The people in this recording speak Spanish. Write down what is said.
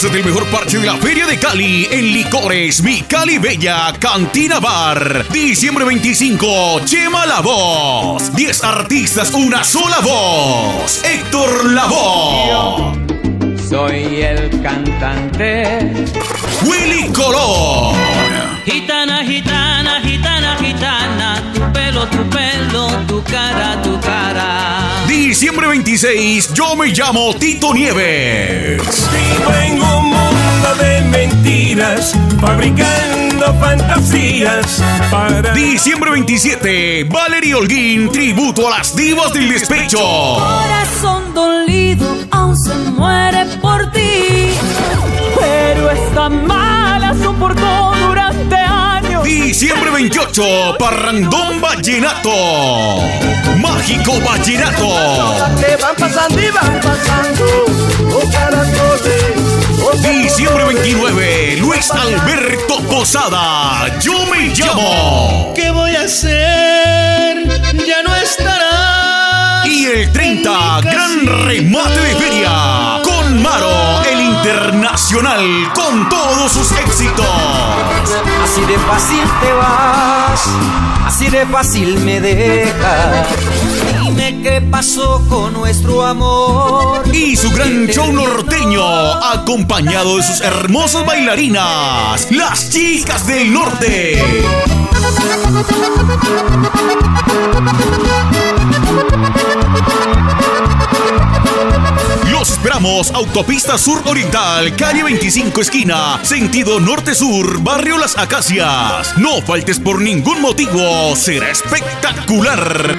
Disfrutarás del mejor parche de la Feria de Cali en Licores, Mi Cali Bella, Cantina Bar. Diciembre 25, Chema La Voz. 10 artistas, una sola voz. Héctor La Voz. Soy el cantante. Willy Colón. Diciembre 26, yo me llamo Tito Nieves. Vivo en un mundo de mentiras, fabricando fantasías para... Diciembre 27, Valerie Holguín, tributo a las divas del despecho. Corazón dolido aún se 28, Parrandón Vallenato. Mágico Vallenato. Van pasando y van pasando, oh caracoles, oh Diciembre 29, Luis Alberto Posada. Yo me llamo. ¿Qué voy a hacer? Ya no estará. Y el 30, gran remate de feria. Con Maro, el internacional, con todos sus éxitos. Así de fácil te vas, así de fácil me dejas. Dime qué pasó con nuestro amor. Y su gran show norteño, acompañado de sus hermosas bailarinas, las chicas del norte. Autopista Sur Oriental, calle 25 esquina, sentido norte-sur, barrio Las Acacias. No faltes por ningún motivo, será espectacular.